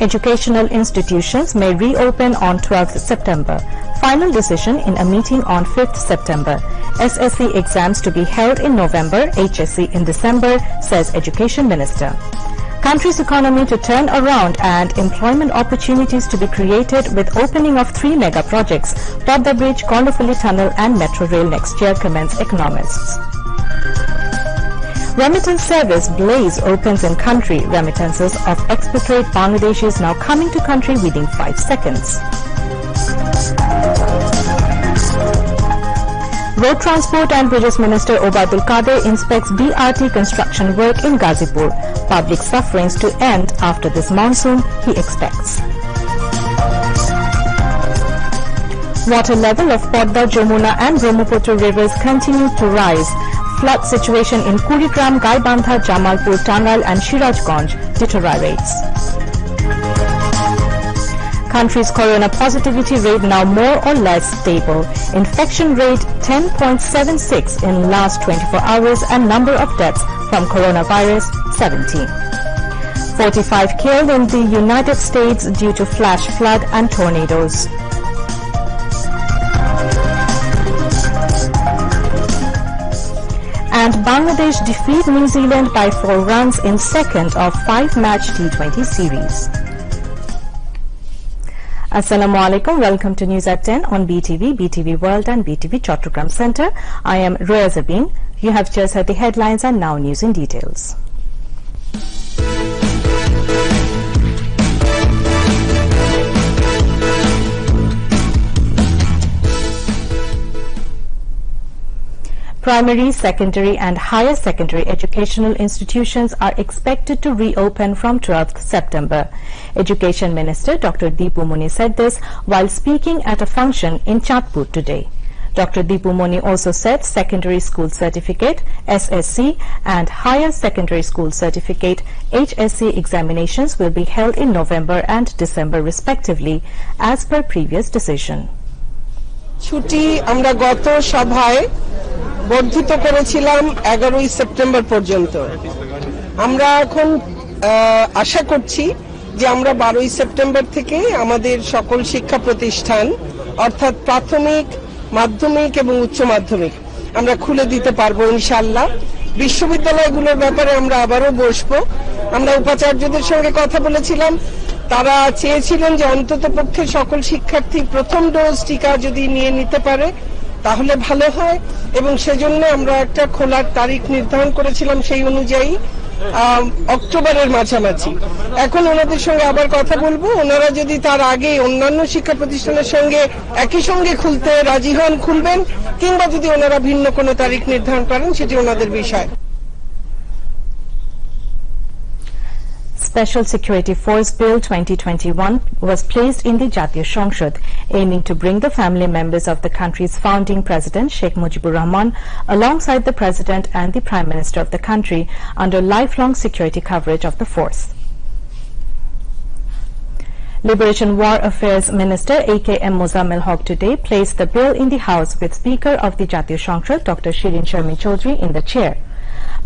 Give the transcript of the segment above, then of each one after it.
Educational institutions may reopen on 12th September. Final decision in a meeting on 5th September. SSC exams to be held in November, HSC in December, says Education Minister. Country's economy to turn around and employment opportunities to be created with opening of three mega projects, Podda Bridge, Karnaphuli Tunnel and Metro Rail next year, commence economists. Remittance service Blaze opens in country. Remittances of expatriate Bangladeshis now coming to country within 5 seconds. Road Transport and Bridges Minister Obaidul Kader inspects BRT construction work in Gazipur. Public sufferings to end after this monsoon, he expects. Water level of Podda, Jamuna and Brahmaputra rivers continue to rise. Flood situation in Kurigram, Gaibandha, Jamalpur, Tangail and Sirajganj deteriorates. Country's corona positivity rate now more or less stable. Infection rate 10.76 in last 24 hours and number of deaths from coronavirus 17. 45 killed in the United States due to flash flood and tornadoes. And Bangladesh defeat New Zealand by four runs in second of five-match T20 series. Assalamu alaikum. Welcome to News at 10 on BTV, BTV World and BTV Chattogram Center. I am Roya Zabin. You have just heard the headlines and now news in details. primary, secondary and higher secondary educational institutions are expected to reopen from 12th September. Education Minister Dr. Dipu Moni said this while speaking at a function in Chandpur today. Dr. Dipu Moni also said secondary school certificate, SSC, and higher secondary school certificate, HSC examinations will be held in November and December respectively, as per previous decision. ছুটি আমরা গত সভায় বর্ধিত করেছিলাম এগারোই September পর্যন্ত। আমরা এখন আশা করছি যে আমরা বারোই সেপ্টেম্বর থেকে আমাদের সকল শিক্ষা প্রতিষ্ঠান, অর্থাৎ প্রাথমিক, মাধ্যমিক এবং উচ্চ মাধ্যমিক, আমরা খুলে দিতে পারব ইনশাল্লাহ বিশ্ববিদ্যালয়গুলোর ব্যাপারে আমরা আবারও বসবো। আমরা উপাচার্যদের সঙ্গে কথা বলেছিলাম। তারা চেয়েছিলেন যে অন্তত পক্ষে সকল শিক্ষার্থী প্রথম ডোজ টিকা যদি নিয়ে নিতে পারে তাহলে ভালো হয়। এবং সেজন্য আমরা একটা খোলার তারিখ নির্ধারণ করেছিলাম সেই অনুযায়ী অক্টোবরের মাঝামাঝি। এখন ওনাদের সঙ্গে আবার কথা বলব। ওনারা যদি তার আগে অন্যান্য শিক্ষা প্রতিষ্ঠানের সঙ্গে একই সঙ্গে খুলতে রাজি হন, খুলবেন, কিংবা যদি ওনারা ভিন্ন কোনো তারিখ নির্ধারণ করেন, সেটি ওনাদের বিষয়। Special Security Force Bill 2021 was placed in the Jatiya Sangsad, aiming to bring the family members of the country's founding president Sheikh Mujibur Rahman alongside the president and the prime minister of the country under lifelong security coverage of the force. Liberation War Affairs Minister A.K.M. Mozammel Haque today placed the bill in the House with Speaker of the Jatiya Sangsad, Dr. Shirin Sharmin Chaudhury in the chair.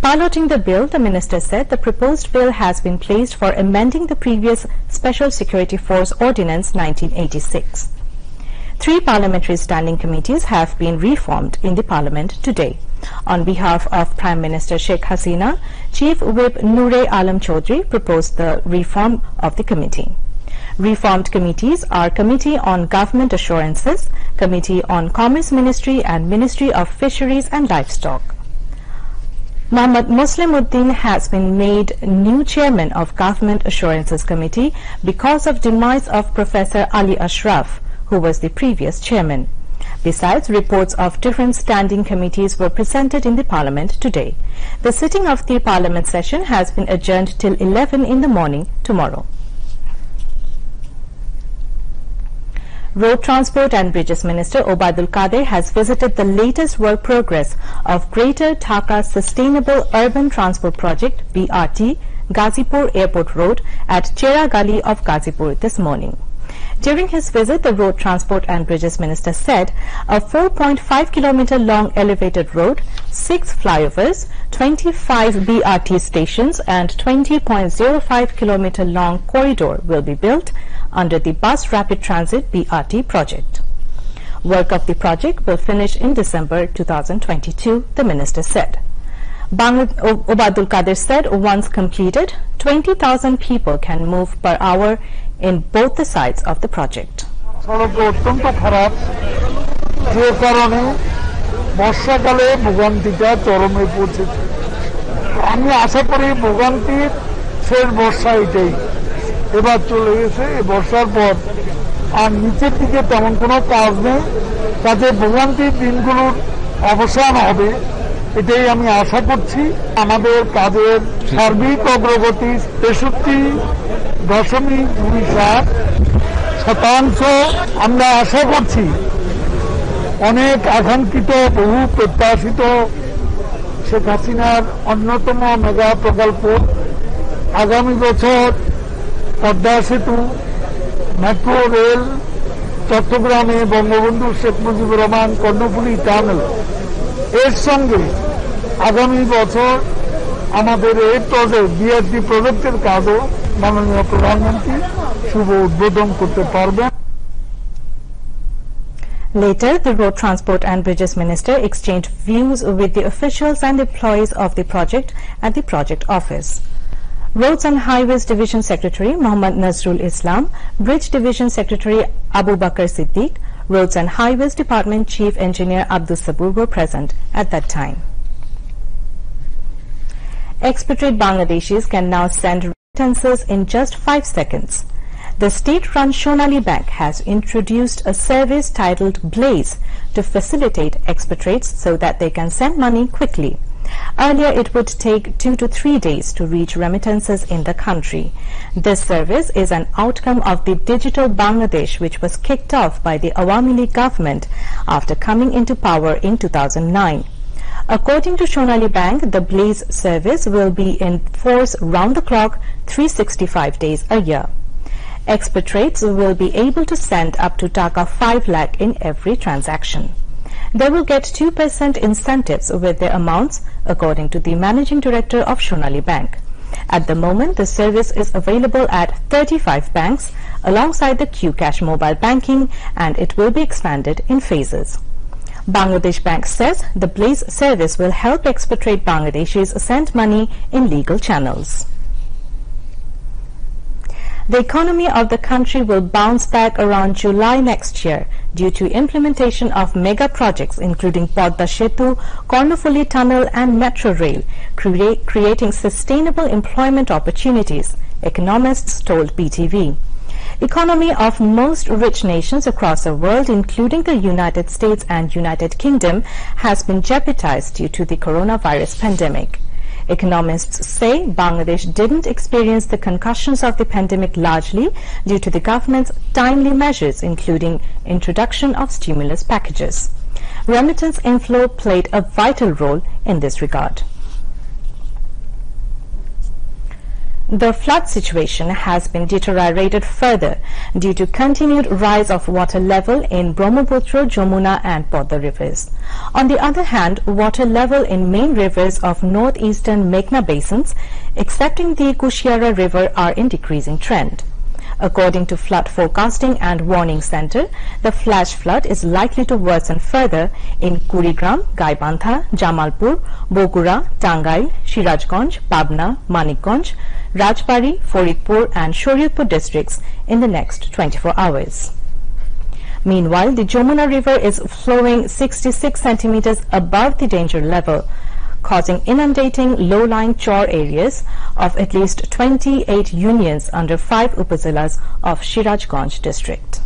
Piloting the bill, the minister said the proposed bill has been placed for amending the previous Special Security Force Ordinance 1986. Three parliamentary standing committees have been reformed in the parliament today. On behalf of Prime Minister Sheikh Hasina, Chief Whip Noore Alam Chaudhry proposed the reform of the committee. Reformed committees are Committee on Government Assurances, Committee on Commerce Ministry and Ministry of Fisheries and Livestock. Mohammad Muslimuddin has been made new chairman of Government Assurances Committee because of demise of Professor Ali Ashraf, who was the previous chairman. Besides, reports of different standing committees were presented in the parliament today. The sitting of the parliament session has been adjourned till 11 in the morning tomorrow. Road Transport and Bridges Minister Obaidul Kader has visited the latest work progress of Greater Dhaka Sustainable Urban Transport Project BRT Gazipur Airport Road at Cherag Ali of Gazipur this morning. During his visit, the Road Transport and Bridges Minister said a 4.5 kilometer long elevated road six flyovers, 25 BRT stations and 20.05 kilometer long corridor will be built under the Bus Rapid Transit BRT project. Work of the project will finish in December 2022, the minister said. Obaidul Kader said once completed, 20,000 people can move per hour in both the sides of the project. আমি আশা করি ভোগান্তির শেষ বর্ষা এটাই এবার চলে গেছে বর্ষার পর। আর নিচের দিকে তেমন কোনো কাজ নেই। তাতে ভোগান্তির দিনগুলোর অবসান হবে, এটাই আমি আশা করছি। আমাদের কাজের সার্বিক অগ্রগতি তেষট্টি দশমিক দুই সাত শতাংশ আমরা আশা করছি। অনেক আকাঙ্ক্ষিত, বহু প্রত্যাশিত শেখ হাসিনার অন্যতম মেগা প্রকল্প আগামী বছর পদ্মা সেতু মেট্রো রেল চট্টগ্রামে বঙ্গবন্ধু শেখ মুজিবুর রহমান কর্ণফুলী টানেল এর সঙ্গে আগামী বছর আমাদের এই প্রজেক্ট বিআরটি প্রজেক্টের কাজও মাননীয় প্রধানমন্ত্রী শুভ উদ্বোধন করতে পারবেন Later, the Road Transport and Bridges Minister exchanged views with the officials and employees of the project at the project office. Roads and Highways Division Secretary Mohammad Nazrul Islam, Bridge Division Secretary Abu Bakr Siddiq, Roads and Highways Department Chief Engineer Abdul Sabur were present at that time. Expatriate Bangladeshis can now send remittances in just five seconds. The state-run Sonali Bank has introduced a service titled Blaze to facilitate expatriates so that they can send money quickly. Earlier, it would take two to three days to reach remittances in the country. This service is an outcome of the Digital Bangladesh, which was kicked off by the Awami League government after coming into power in 2009. According to Sonali Bank, the Blaze service will be in force round the clock 365 days a year. Expatriates will be able to send up to Taka 5 lakh in every transaction. They will get 2% incentives with their amounts, according to the managing director of Sonali Bank. At the moment, the service is available at 35 banks alongside the QCash mobile banking and it will be expanded in phases. Bangladesh Bank says the Blaze service will help expatriate Bangladeshis send money in legal channels. The economy of the country will bounce back around July next year due to implementation of mega projects including Podda Setu, Karnaphuli Tunnel and Metro Rail, crea creating sustainable employment opportunities, economists told BTV. Economy of most rich nations across the world, including the United States and United Kingdom, has been jeopardized due to the coronavirus pandemic. Economists say Bangladesh didn't experience the concussions of the pandemic largely due to the government's timely measures, including introduction of stimulus packages. Remittance inflow played a vital role in this regard. The flood situation has been deteriorated further due to continued rise of water level in Brahmaputra, Jamuna and Podda rivers. On the other hand, water level in main rivers of northeastern Meghna basins, excepting the Kushiara river, are in decreasing trend. According to Flood Forecasting and Warning Center, the flash flood is likely to worsen further in Kurigram, Gaibandha, Jamalpur, Bogura, Tangail, Sirajganj, Pabna, Manikganj, Rajbari, Faridpur and Shariatpur districts in the next 24 hours. Meanwhile, the Jamuna River is flowing 66 centimeters above the danger level, causing inundating low-lying chor areas of at least 28 unions under five upazilas of Sirajganj district.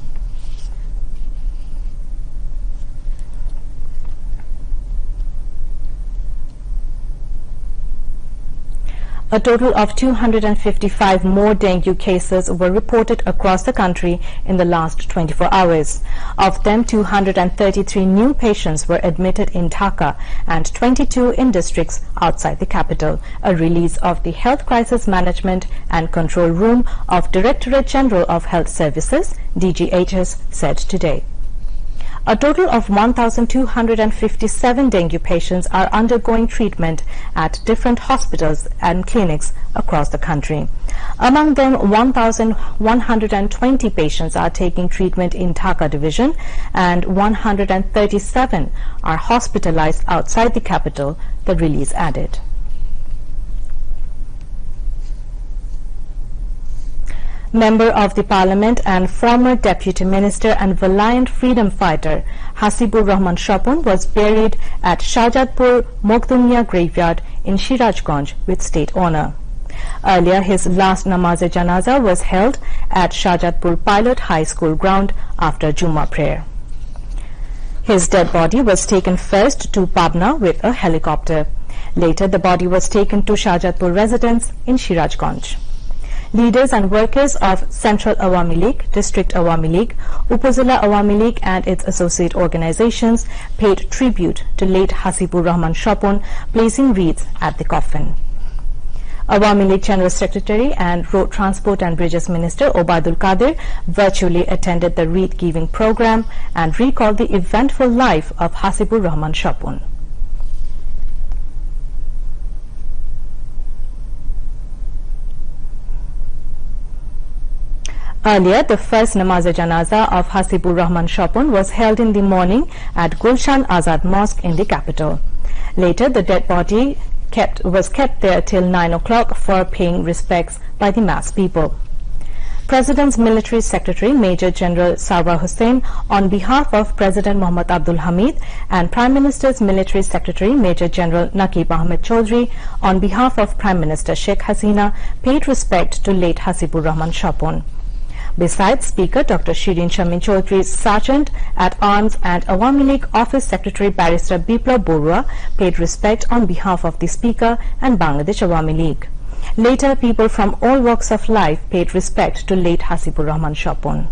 A total of 255 more dengue cases were reported across the country in the last 24 hours. Of them, 233 new patients were admitted in Dhaka and 22 in districts outside the capital. A release of the Health Crisis Management and Control Room of Directorate General of Health Services, DGHS, said today. A total of 1,257 dengue patients are undergoing treatment at different hospitals and clinics across the country. Among them, 1,120 patients are taking treatment in Dhaka division and 137 are hospitalized outside the capital, the release added. Member of the Parliament and former Deputy Minister and valiant freedom fighter Hasibur Rahman Swapan was buried at Shahjadpur Mogdunia graveyard in Sirajganj with state honor. Earlier, his last namaz-e-janaza was held at Shahjadpur Pilot High School ground after Juma prayer. His dead body was taken first to Pabna with a helicopter. Later, the body was taken to Shahjadpur residence in Sirajganj. Leaders and workers of Central Awami League, District Awami League, Upazila Awami League and its associate organizations paid tribute to late Hasibur Rahman Swapan, placing wreaths at the coffin. Awami League General Secretary and Road Transport and Bridges Minister Obaidul Kader virtually attended the wreath giving program and recalled the eventful life of Hasibur Rahman Swapan. Earlier, the first namaz-e-janaza of Hasibur Rahman Swapan was held in the morning at Gulshan Azad Mosque in the capital. Later, the dead body kept, was kept there till 9 o'clock for paying respects by the mass people. President's Military Secretary Major General Sarwar Hussain on behalf of President Muhammad Abdul Hamid and Prime Minister's Military Secretary Major General Naqib Ahmed Chaudhry on behalf of Prime Minister Sheikh Hasina paid respect to late Hasibur Rahman Swapan. Besides Speaker Dr. Shirin Sharmin Sergeant at Arms and Awami League Office Secretary Barrister Biplab Barua paid respect on behalf of the Speaker and Bangladesh Awami League. Later, people from all walks of life paid respect to late Hasibur Rahman Swapan.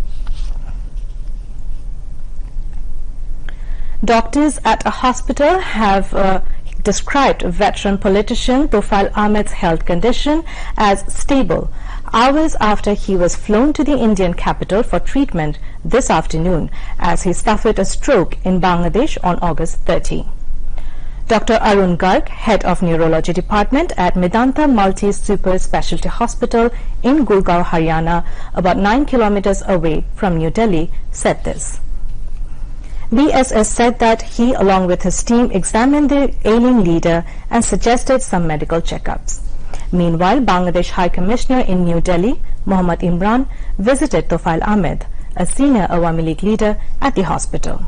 Doctors at a hospital have uh, described veteran politician Tofail Ahmed's health condition as stable hours after he was flown to the Indian capital for treatment this afternoon as he suffered a stroke in Bangladesh on August 30. Dr. Arun Garg, head of neurology department at Medanta Multi Super Specialty Hospital in Gurgaon, Haryana, about 9 kilometers away from New Delhi, said this. BSS said that he, along with his team, examined the ailing leader and suggested some medical checkups. Meanwhile, Bangladesh High Commissioner in New Delhi, Mohammad Imran, visited Tofail Ahmed, a senior Awami League leader, at the hospital.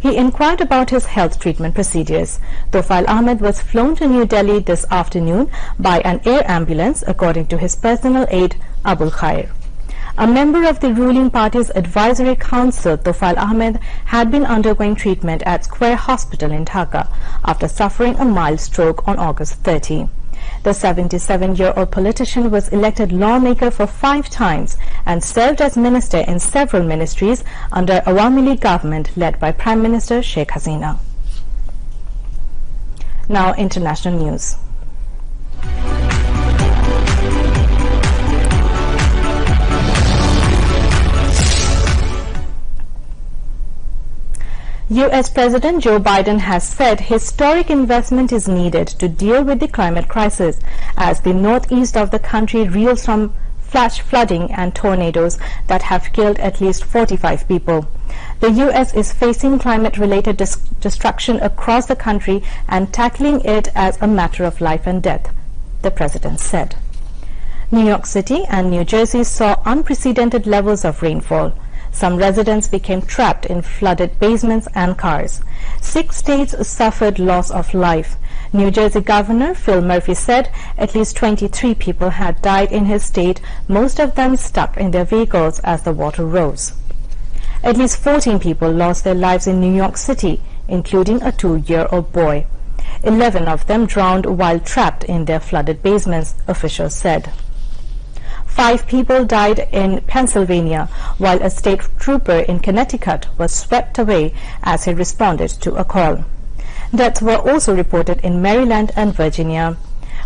He inquired about his health treatment procedures. Tofail Ahmed was flown to New Delhi this afternoon by an air ambulance, according to his personal aide, Abul Khair. A member of the ruling party's advisory council, Tofail Ahmed, had been undergoing treatment at Square Hospital in Dhaka after suffering a mild stroke on August 30. The 77-year-old politician was elected lawmaker for five times and served as minister in several ministries under Awami League government led by Prime Minister Sheikh Hasina. Now international news. U.S. President Joe Biden has said historic investment is needed to deal with the climate crisis as the northeast of the country reels from flash flooding and tornadoes that have killed at least 45 people. The U.S. is facing climate-related destruction across the country and tackling it as a matter of life and death, the president said. New York City and New Jersey saw unprecedented levels of rainfall. Some residents became trapped in flooded basements and cars. Six states suffered loss of life. New Jersey Governor Phil Murphy said at least 23 people had died in his state, most of them stuck in their vehicles as the water rose. At least 14 people lost their lives in New York City, including a two-year-old boy. 11 of them drowned while trapped in their flooded basements, officials said. Five people died in Pennsylvania, while a state trooper in Connecticut was swept away as he responded to a call. Deaths were also reported in Maryland and Virginia.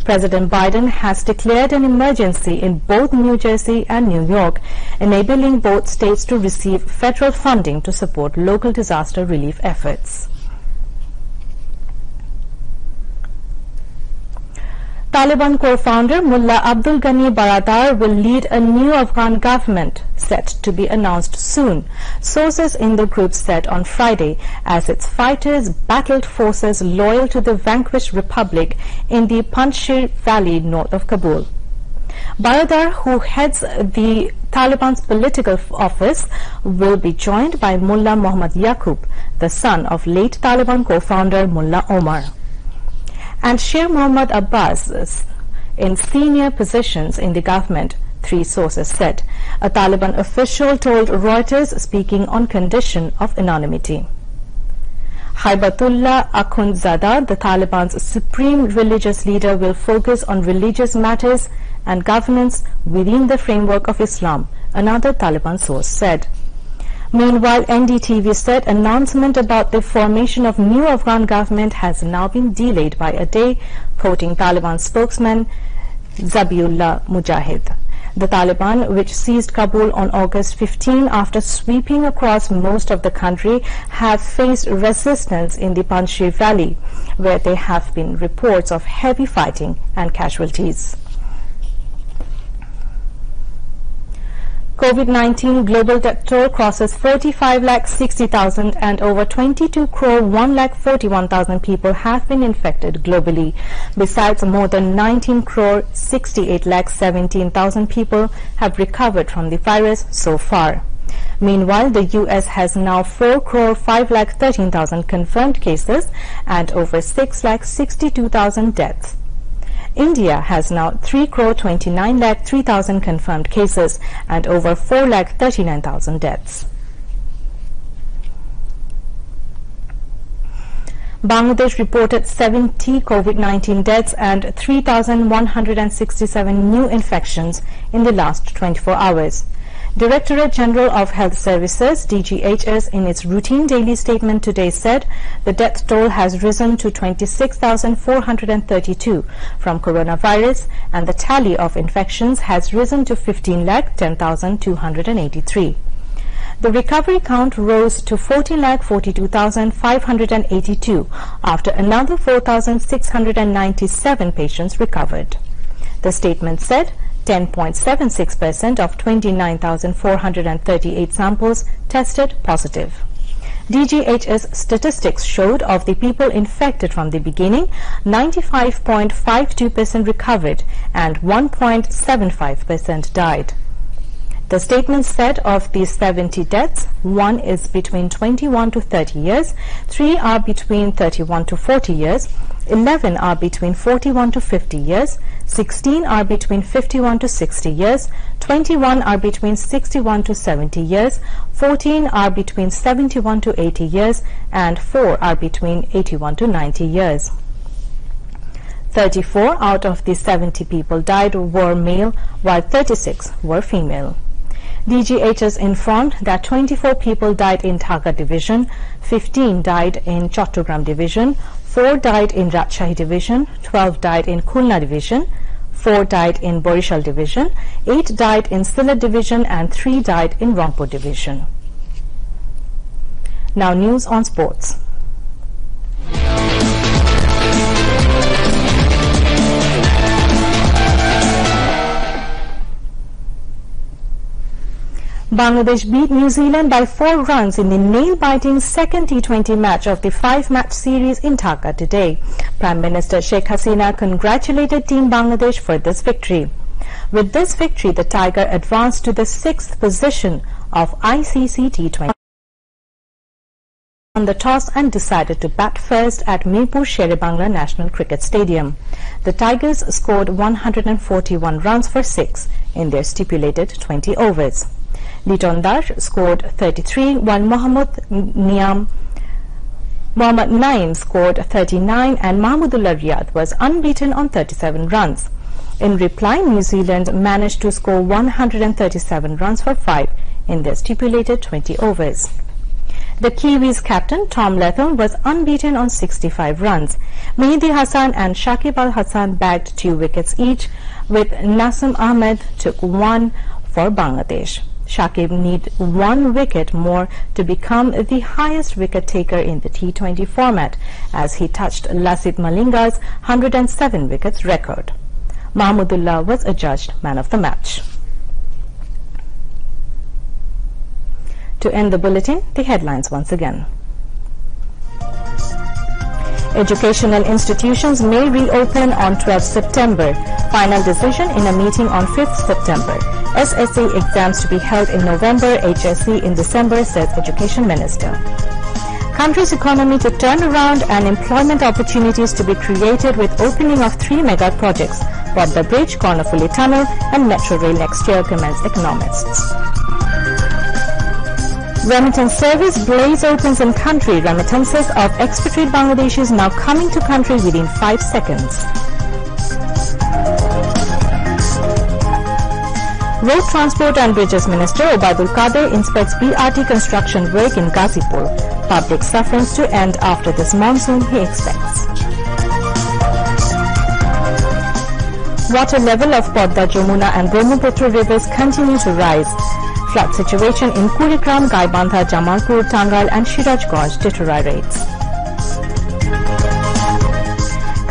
President Biden has declared an emergency in both New Jersey and New York, enabling both states to receive federal funding to support local disaster relief efforts. Taliban co-founder Mullah Abdul Ghani Baradar will lead a new Afghan government set to be announced soon, sources in the group said on Friday as its fighters battled forces loyal to the vanquished republic in the Panjshir Valley north of Kabul. Baradar, who heads the Taliban's political office, will be joined by Mullah Muhammad Yaqub, the son of late Taliban co-founder Mullah Omar and Sheikh Mohammed Abbas in senior positions in the government, three sources said. A Taliban official told Reuters speaking on condition of anonymity. Haibatullah Akhundzada, the Taliban's supreme religious leader, will focus on religious matters and governance within the framework of Islam, another Taliban source said. Meanwhile, NDTV said announcement about the formation of new Afghan government has now been delayed by a day, quoting Taliban spokesman Zabiullah Mujahid. The Taliban, which seized Kabul on August 15 after sweeping across most of the country, have faced resistance in the Panjshir Valley, where there have been reports of heavy fighting and casualties. COVID-19 global toll crosses 45 lakh 60,000 and over 22 crore 1 lakh 41,000 people have been infected globally. Besides, more than 19 crore 68 lakh 17,000 people have recovered from the virus so far. Meanwhile, the U.S. has now 4 crore 5 lakh 13,000 confirmed cases and over 6 lakh 62,000 deaths. India has now 3 crore 29 lakh 3,000 confirmed cases and over 4 lakh 39,000 deaths. Bangladesh reported 70 COVID-19 deaths and 3,167 new infections in the last 24 hours. Directorate General of Health Services, DGHS, in its routine daily statement today said the death toll has risen to 26,432 from coronavirus and the tally of infections has risen to 15 lakh 10,283. The recovery count rose to 14,42,582 after another 4,697 patients recovered. The statement said 10.76% of 29,438 samples tested positive. DGHS statistics showed of the people infected from the beginning, 95.52% recovered and 1.75% died. The statement said of these 70 deaths, one is between 21 to 30 years, three are between 31 to 40 years, 11 are between 41 to 50 years, 16 are between 51 to 60 years, 21 are between 61 to 70 years, 14 are between 71 to 80 years, and 4 are between 81 to 90 years. 34 out of the 70 people died were male, while 36 were female. DGHS informed that 24 people died in Dhaka division, 15 died in Chattogram division, 4 died in Rajshahi division, 12 died in Khulna division, 4 died in Barishal division, 8 died in Sylhet division and 3 died in Rangpur division. Now news on sports. Bangladesh beat New Zealand by four runs in the nail-biting second T20 match of the five-match series in Dhaka today. Prime Minister Sheikh Hasina congratulated Team Bangladesh for this victory. With this victory, the Tiger advanced to the sixth position of ICC T20 on the toss and decided to bat first at Mirpur Sher-e-Bangla National Cricket Stadium. The Tigers scored 141 runs for six in their stipulated 20 overs. Liton Das scored 33 while Mohammad Niam Mohammad Naim scored 39 and Mahmudullah Riyad was unbeaten on 37 runs. In reply, New Zealand managed to score 137 runs for 5 in their stipulated 20 overs. The Kiwis captain Tom Latham was unbeaten on 65 runs. Mahedi Hasan and Shakib Al Hasan bagged two wickets each, with Nasum Ahmed took one for Bangladesh. Shakib need one wicket more to become the highest wicket taker in the T20 format as he touched Lasith Malinga's 107 wickets record. Mahmudullah was adjudged man of the match. To end the bulletin, the headlines once again. Educational institutions may reopen on 12 September. Final decision in a meeting on 5 September. SSC exams to be held in November, HSC in December, says Education Minister. Country's economy to turn around and employment opportunities to be created with opening of three mega projects, Podda Bridge, Karnaphuli Tunnel and Metro Rail next year, commence economists. Remittance service Blaze opens in country. Remittances of expatriate Bangladeshis now coming to country within 5 seconds. Road Transport and Bridges Minister Obaidul Kader inspects BRT construction work in Gazipur. Public sufferings to end after this monsoon, he expects. Water level of Podda, Jamuna and Brahmaputra rivers continue to rise. Flood situation in Kurigram, Gaibandha, Jamalpur, Tangail and Sirajganj deteriorates.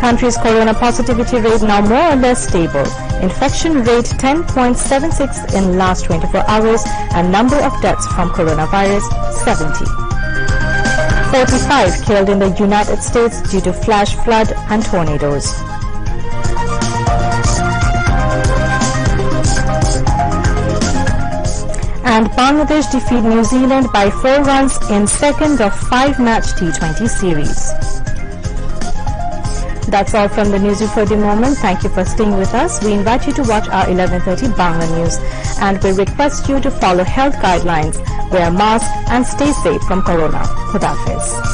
Country's corona positivity rate now more or less stable. Infection rate 10.76 in last 24 hours and number of deaths from coronavirus 70. 45 killed in the United States due to flash flood and tornadoes. and Bangladesh defeat New Zealand by 4 runs in second of 5-match T20 series. That's all from the news for the moment. Thank you for staying with us. We invite you to watch our 11.30 Bangla News and we request you to follow health guidelines, wear a mask and stay safe from corona. Khudafiz.